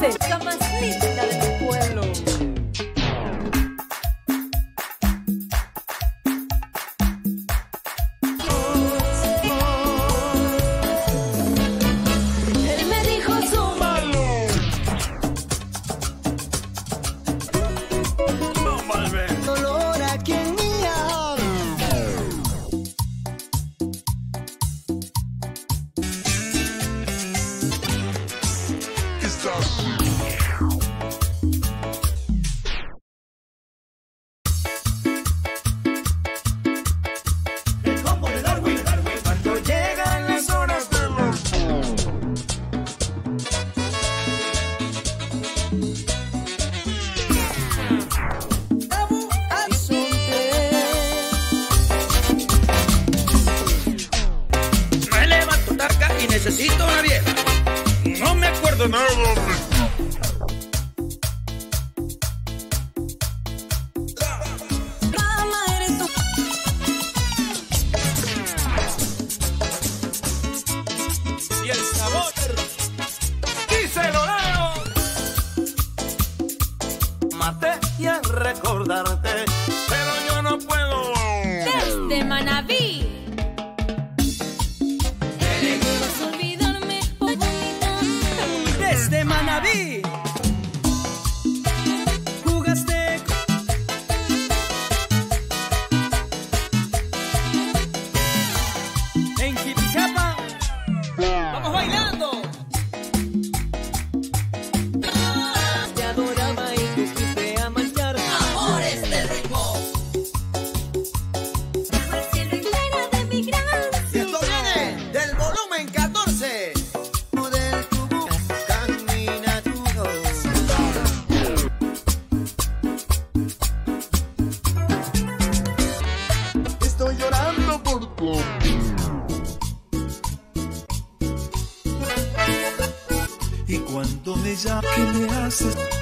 dice. y necesito una vieja. No me acuerdo nada. Y el sabor. Y se lo leo. Y recordarte. Pero yo no puedo. Desde Manaví. olacak kimyasız